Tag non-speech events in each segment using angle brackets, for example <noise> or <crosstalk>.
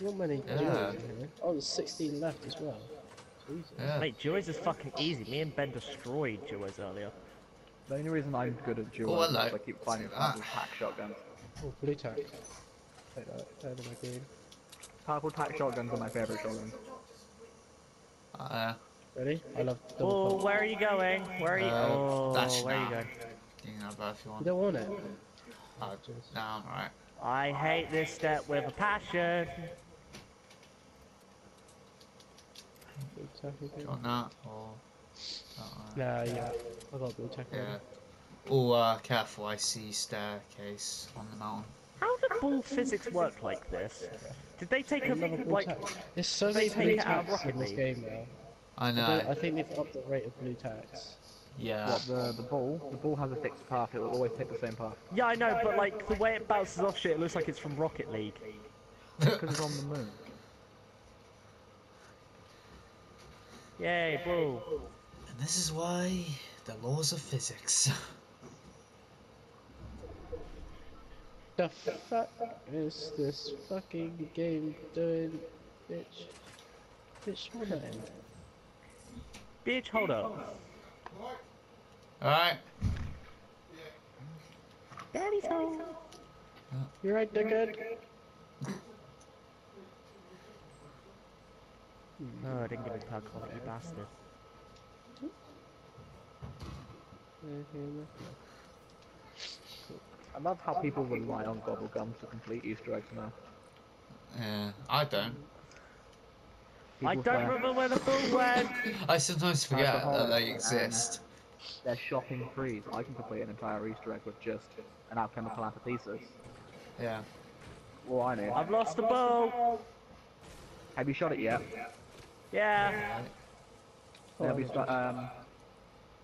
There's not many Yeah. duos in here. Oh, there's 16 left as well. Jesus. Yeah. Mate, duos is fucking easy. Me and Ben destroyed duos earlier. The only reason I'm good at duo Oh, is. I keep finding Look at purple that. tack shotguns. Oh, blue tack. Take that. Turn in my game. Purple tack shotguns are my favourite shotguns. Uh, Ready? I love double Oh, pump. where are you going? Where are you? Uh, oh, dash where are you going? you can have that if you You don't want it? Oh, no, I'm alright. I hate this step with a passion. Blue tack Do you want that? Or. Uh, Nah, yeah. I got blue tack. yeah. Oh, uh, careful, I see staircase on the mountain. How do ball physics work like this? Did they take a Another blue like? tack. There's so they many take blue out of tacks in Rocket this League? game now. I I, don't, I think they've upped the rate of blue tacks. Yeah. What, the, the ball? The ball has a fixed path, it will always take the same path. Yeah, I know, but like the way it bounces off shit, it looks like it's from Rocket League. <laughs> Because it's on the moon. Yay, ball. And this is why the laws of physics. <laughs> The fuck is this fucking game doing, bitch? Bitch, what am Bitch, hold up. Alright. Daddy's home. You're right, dickhead? No, I didn't give it perk on it, you bastard. I love how people rely on gobble gums to complete Easter eggs now. Yeah, I don't. I People don't say remember where the ball went. I sometimes forget that they exist. They're shopping freeze. I can complete an entire Easter egg with just an Alchemical Antithesis. Yeah. All I need. I've lost the ball. Have you shot it yet? Yeah. They'll be stu- um,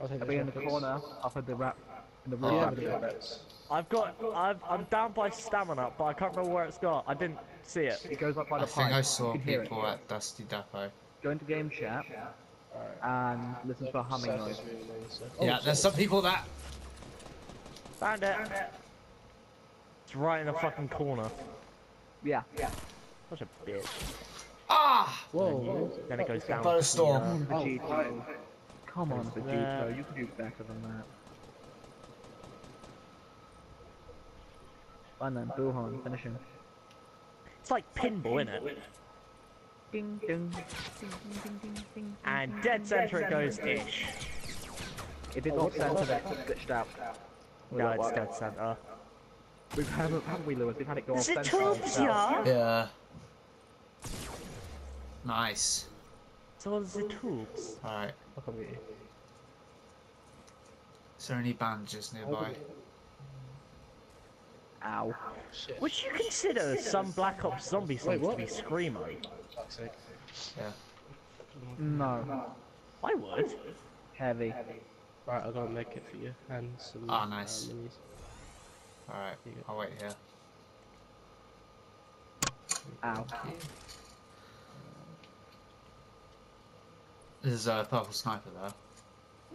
I'll take they'll be in the please. corner up at the wrap in the Oh, Yeah, roof. but the rabbits. I've got. I've, I'm down by stamina, but I can't remember where it's got. I didn't see it. It goes up by I the think pipe. I saw you can hear people at Dusty Depot. Go into game chat Alright. and listen for a humming noise. really nice. yeah, there's some people that. Found it. It's right in the fucking corner. Yeah. Such a bitch. Ah! Whoa. Then it goes down. By the storm. here. The oh, oh, oh, Come on, There. Vegito. You can do better than that. Fine then, Buhan, finish him. It's like pinball, isn't it? Ding ding. Ding ding ding ding ding. And dead center it goes ish. It did not center that it glitched out. No, it's dead center. We've had, haven't we, Lewis? We've had it go off center. Is it center. on tubes, itself. yeah? Yeah. Nice. It's all the tubes. Alright. I'll come. Is there any bandages nearby? Ow. Shit. Would you consider some Black Ops zombie songs what? to be screamo? Yeah. No. I would. Heavy. Right, I got a med kit for you and some. Ah, nice. Uh. Alright. Here you go. I'll wait here. Ow. There's a purple sniper there.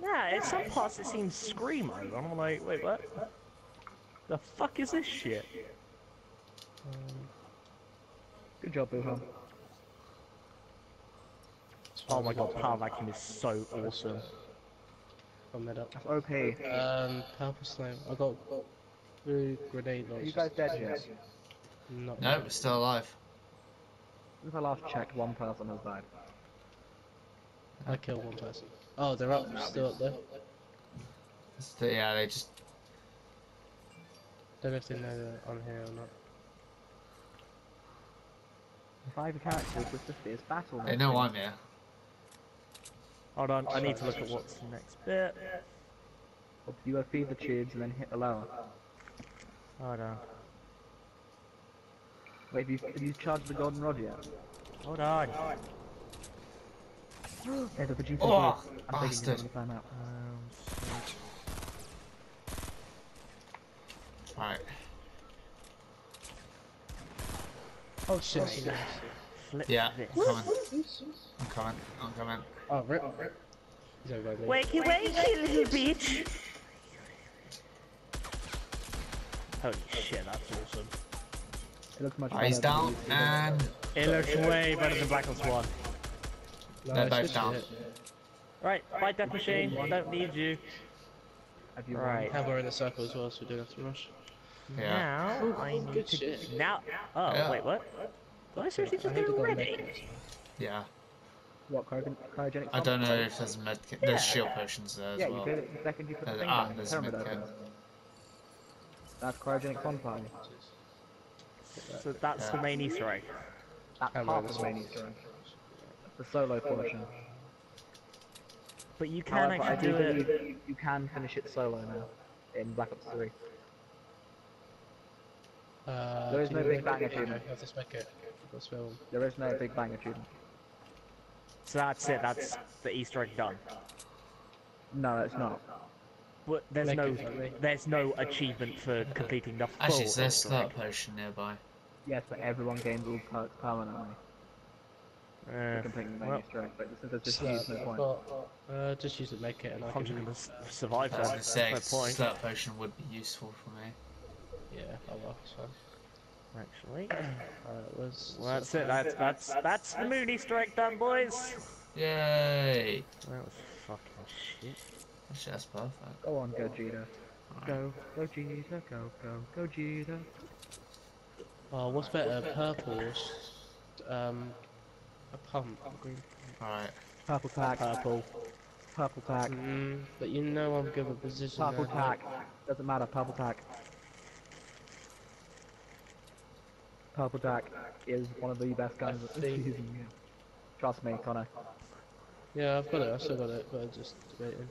Yeah, in some parts it seems screamo. and I'm like, wait, what? The fuck is this shit? Good job, Buhan. Oh my god, power vacuum is so awesome. Got med up. That's OP. Are Um, purple sniper. I got blue grenade launcher. you guys dead yet? Not No, we're still alive. Since I last checked, one person has died. I killed one person. Oh, they're up, still up there. It's the- yeah, they just. Don't know if they know they're on here or not. Five characters with the fierce battle. They know I'm here. Hold on, I need to look at what's the next bit. You gotta feed the tubes and then hit the lower. Hold on. Wait, have you, have you charged the golden rod yet? Hold on. Yeah, the Vegeta Oh. I'm taking bastard. him time out. Um, Alright. Oh shit. flip Yeah, this. I'm coming. I'm coming. I'm coming. Oh, rip. rip. He's over. Wakey wakey, little bitch! Holy shit, that's awesome. It looks much Oh, he's down, than and It looks way better than Black Ops 1. No, They're both down. it. Right, bye Death Machine, I don't need you. Have you Right. And we're in a circle as well, so we don't have to rush. yeah. Now, I need to... shit. Now... Oh, Yeah. wait, what? Did I seriously just need do to already? Yeah. What cryogen- cryogenic? I don't know if there's med kit. Yeah. Shield potions there as Yeah, you well. did it the second you put the There's- thing ah, down. there's pyramid med kit. That's cryogenic supply. So that's the main Easter egg. That's Camera half of the main Easter egg. The solo portion. But you can However, I actually do do it... you, you can finish it solo now in Black Ops 3. Uh, There is no Big Bang achievement. You have to spec it. Let's. There is no Big Bang achievement. So that's it, that's the Easter egg done. No, it's not. But there's Make no... it. There's no achievement for completing the full Actually, is there a Easter slurp egg. potion nearby? Yes, but everyone gains all perks permanently for Uh, completing the main well, Easter. But since there's just Slurp, used, no point. but, uh, just use it, make it, and I I'm can. gonna s- survive I that. was say, That's no point. slurp potion would be useful for me. Yeah, well, it's fine. Actually, <coughs> Alright, where's. well, that's it. That's that's that's the moon Easter egg done, boys. Yay! That was fucking shit. Actually, that's perfect. Go on, Gogeta. Alright. Go, Gogeta, go, go, Gogeta. Oh, what's better, purple um, a pump? Green. Alright. Purple tack, Purple. purple tack, Mm, but you know I'm good with position. purple now. tack. Doesn't matter, purple tack. Purple tack is one of the best guns I in season. Trust me, Connor. Yeah, I've got it. I've still got it, but I'm just debating.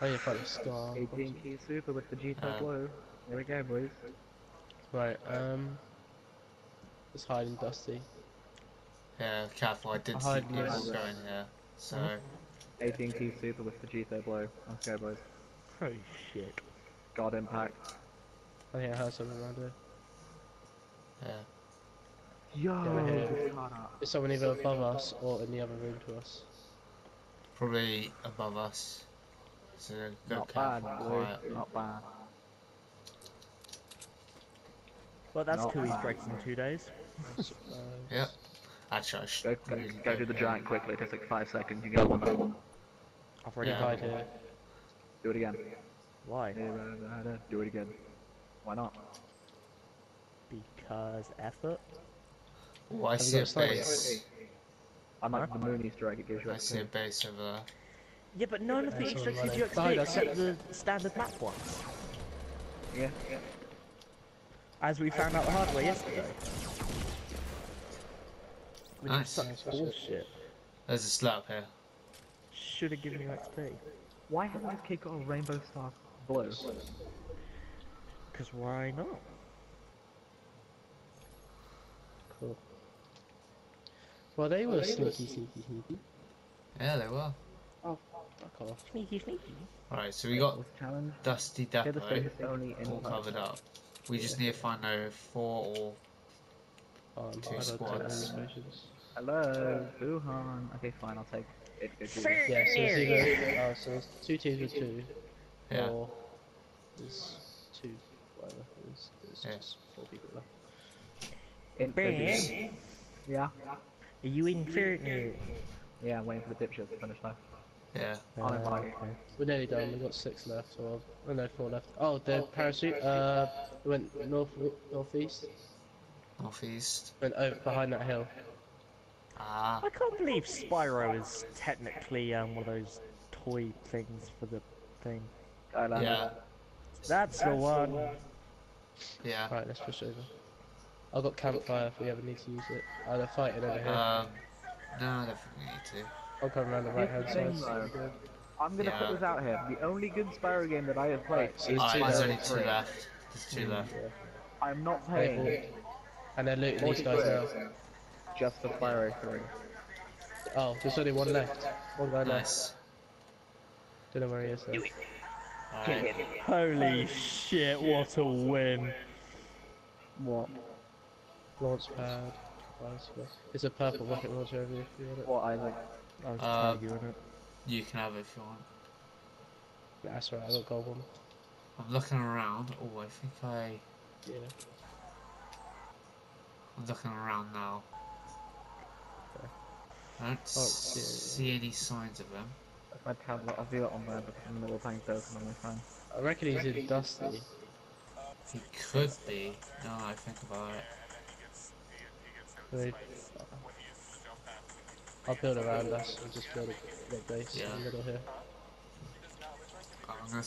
Oh, yeah, fight the scar. 18 key super with the G-Type Uh, blue. Here we go, boys. Right. Um. Just hiding Dusty. Yeah, careful, I did I see hide people going here. So, 18 key super with the G-Type blue. Let's go, boys. Oh shit. God impact. I think I heard something around here. yeah. Yo, we're here. this card up. Is someone either above us or in the other room to us? Probably above us. So, go Not careful, bad, quiet. Not bad. Well, that's Not two Easter bad. eggs in two days. I'm surprised. Yep. Actually, I should Go, go, really go do the giant quickly. It takes like five seconds. You get one. Do I've already Yeah. Hide died. here. Do it again. Why? Do it again. Why not? Because effort. Oh, I Have see a a base. I like the moon Easter egg. It gives you I see a base over there. Yeah, but none of the That's Easter all eggs give you. XP except the standard map ones. Yeah. As we found out the hard way yesterday. Which Nice. is such Nice, that's it. bullshit. There's a slurp here. Should have given you XP. Why hasn't this kid got a rainbow star blue? Because why not? Cool. Well, they were sneaky, sneaky, sneaky. Yeah, they were. Oh, fuck off. Sneaky, sneaky. Alright, so we got What's the challenge? Dusty Get Depot space only in all covered up. We just need to find no four or Um, Two I squads. take any potions. Hello, Wuhan. Okay, fine. I'll take it. Go do Fair. this. Yeah, so it's either. Oh, so it's two teams with two. yeah. Or there's two, whatever. There's, there's Yeah. just four people left. Infidels. Ben, Yeah. are you in Fairness? Yeah, I'm waiting for the dipshits to finish now. Yeah. I'll invite you. We're nearly done. We've got six left, or oh no, four left. Oh, the parachute. Uh, went north northeast. Northeast. Went over behind that hill. Ah. I can't believe Spyro is technically um, one of those toy things for the thing. Skylander. Yeah. That's the one. Yeah. Right, let's push over. I've got campfire if we ever need to use it. Oh, they're fighting over here. Um. No, I don't think we need to. I'll come around the right hand Here's the side. thing, though. I'm gonna Yeah. put this out here. The only good Spyro game that I have played Right, so is it's Alright, two there's only two left. There's two left. Yeah. I'm not They've all- paying And they're looting these guys now. just the Spyro 3. Oh, there's only one left. One guy left. Don't know where he is though. Alright. Holy shit, what a win. What? Launch pad. bicycle. It's a purple rocket launcher over here if you want it. What, Isaac? I was Uh, arguing it. You can have it if you want. That's right, I got gold one. I'm looking around. Oh, I think I. Yeah. I'm looking around now. Okay. I don't Oh, s- yeah, yeah. see any signs of him. That's my tablet. I'll view it on there, but I'm in the middle of playing Dokkan on my phone. I reckon he's in Dusty. He could be. Now that I think about it. They, I'll build around us and just build a little base in the middle here. I'm gonna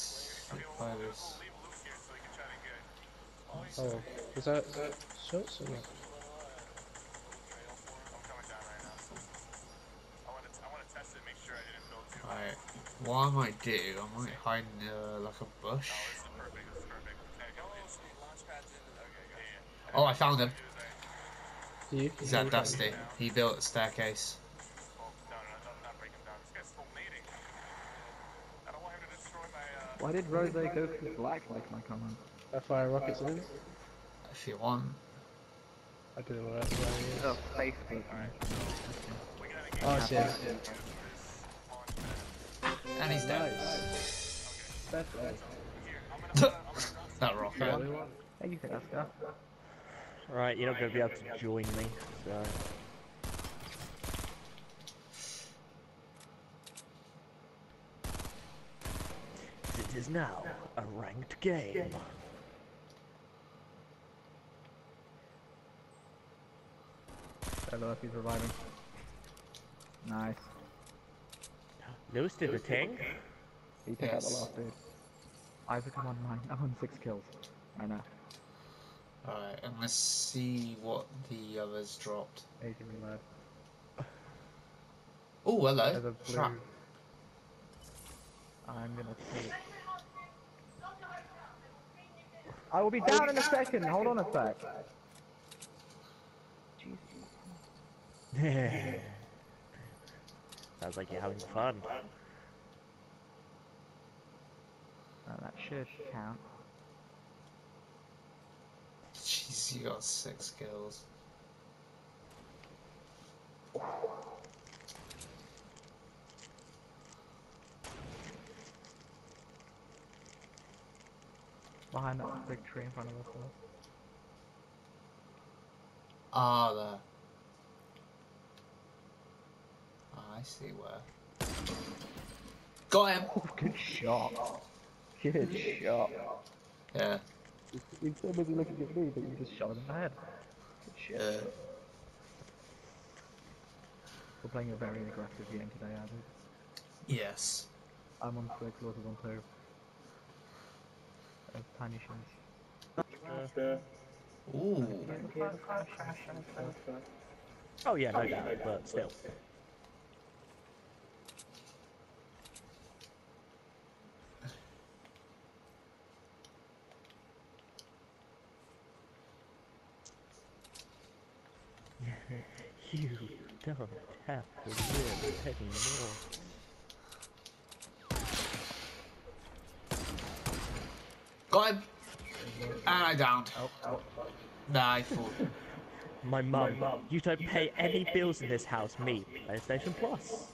by this. Oh, is that shots or not? Alright. What I might do, I might hide in uh, like a bush. Oh, I found him. He's at Dusty. He built a staircase. Why did Rose go to black like my comment? I fire rockets in. If you want. I don't know where, where he is. Oh, Facebook. Oh, I oh, see him. And he's dead. Nice. Fair play. <laughs> that rocket. Yeah, we. Hey, you can ask her. Right, you're not going to be able to join me, so... It is now a ranked game. Hello, if he's reviving. Nice. Lewis did the tank? He took out the Yes. last dude. Isaac, I'm on nine. I'm on six kills. I know. Alright, and let's see what the others dropped. Asian lad. Oh, hello. A blue. Trap. I'm gonna take. I will be down in a second. Hold on a sec. Jesus. <laughs> Sounds like you're having fun. Uh, that should count. Jeez, you got six kills. Behind that big tree in front of us. Ah, there. Ah, I see where. Got him! <laughs> Oh, good shot. Good shot. Yeah, He's so busy looking at me that you just shot him in the head. Good shit. yeah. We're playing a very aggressive game today, Abby. Yes. I'm on six, Lord is on two. Tiny. Ooh. Oh yeah, no doubt, but still. <laughs> you don't have to live anymore. Got him! And I downed. Oh, oh. Nah, I thought. My mum, you don't pay any bills in this house, me, PlayStation Plus.